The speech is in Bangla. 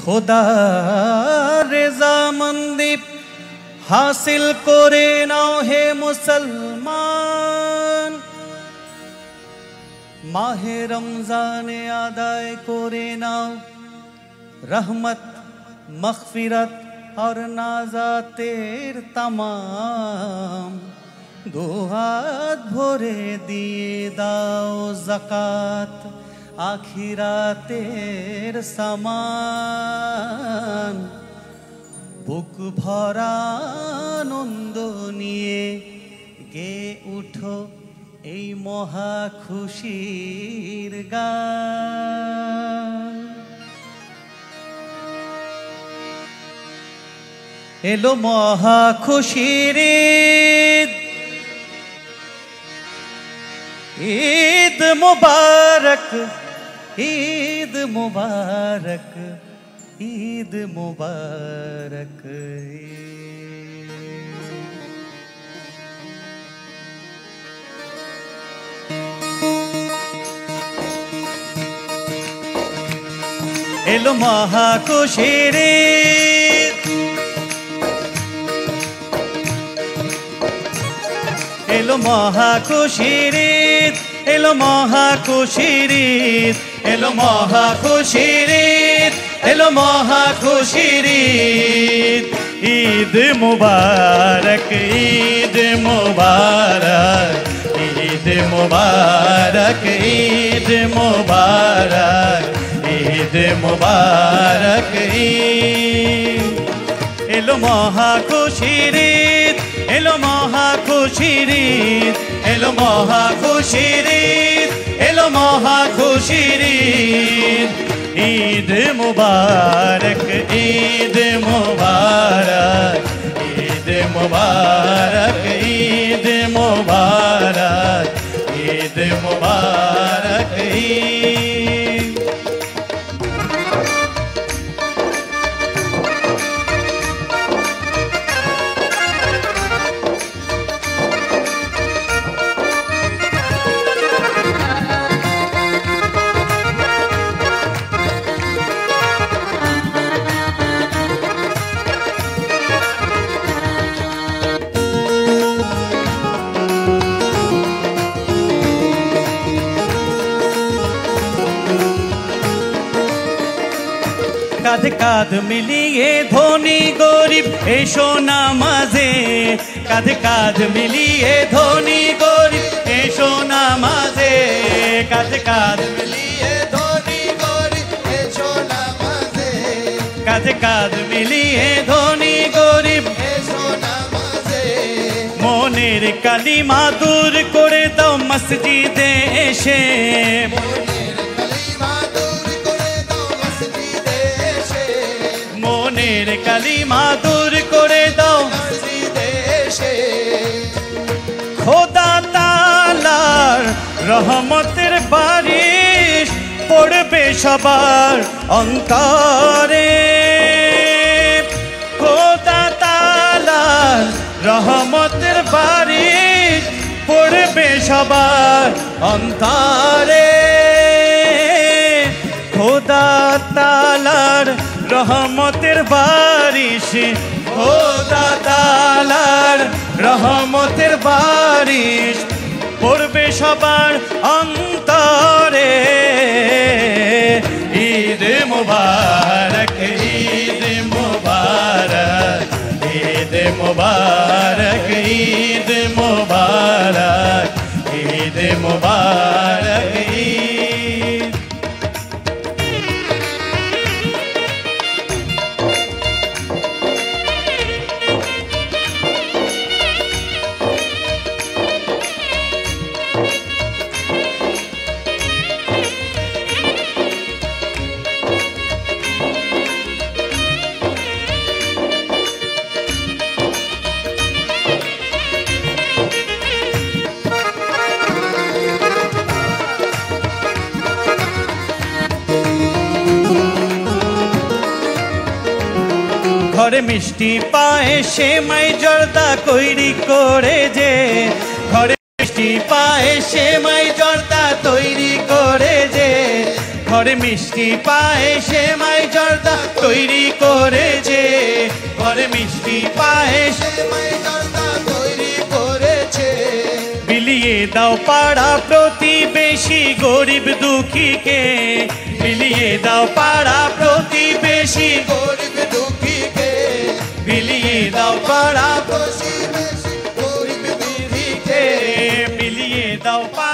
খোদা রেজামন্দি হাসিল করে নাও হে মুসলমান মাহে রমজানে আদায় করে নাও রহমত মখফিরত আর নাজাতের তামাম দুহাত ভরে দিয়ে দাও জাকাত আখিরাতের সামান। বুক ভরা আনন্দ নিয়ে গে উঠো এই মহা খুশির গান। এলো মহা খুশির। ঈদ। মুবারক। ঈদ মুবারক ঈদ মুবারক এলো মহা খুশির ঈদ। এলো মহা খুশির ঈদ, এলো মহা খুশির ঈদ, এলো মহা খুশির ঈদ, এলো মহা খুশির ঈদ। ঈদ মুবারক ঈদ মুবারক ঈদ মুবারক ঈদ মুবারক ঈদ মুবারক ঈদ এলো মহা খুশির ঈদ, এলো মহা খুশির ঈদ, এলো মহা খুশির ঈদ, এলো মহা খুশির ঈদ। ঈদ মুবারক ঈদ মুবারক কাঁধে কাঁধ মিলিয়ে ধনী গরিব, এসো নামাজে। কাঁধে কাঁধ মিলিয়ে ধনী গরিব, এসো নামাজে। কাঁধে কাঁধ মিলিয়ে ধনী গরিব, এসো নামাজে। কাঁধে কাঁধ মিলিয়ে ধনী গরিব, এসো নামাজে। মনের কালিমা দূর করে দাও মসজিদে এসে। মনের মনের কালিমা দূর করে দাও। এসে খোদা তালার রহমতের বারিশ পড়বে সবার অন্তরে। খোদা তালার রহমতের বারিশ পড়বে সবার অন্তরে। রহমতের বারিশ। খোদা তালার রহমতের বারিশ। পড়বে সবার অন্তরে। ঈদ মুবারক ঈদ মুবারক ঈদ মুবারক ঈদ মুবারক ঘরে মিষ্টি পায়ে সেমাই জর্দা তৈরি করে যে ঘরে মিষ্টি পায়ে সেমাই জর্দা তৈরি করে যে ঘরে মিষ্টি পায়ে সেমাই জর্দা তৈরি করে যে ঘরে মিষ্টি পায়ে সে- সেমাই জর্দা তৈরি করেছে। বিলিয়ে দাও পাড়া প্রতিবেশী গরিব দুঃখীকে। বিলিয়ে দাও পাড়া প্রতিবেশী গরিব বিলিয়ে দাও পাড়া বেশি বেশি গরিব দুঃখীকে বিলিয়ে দাও পাড়া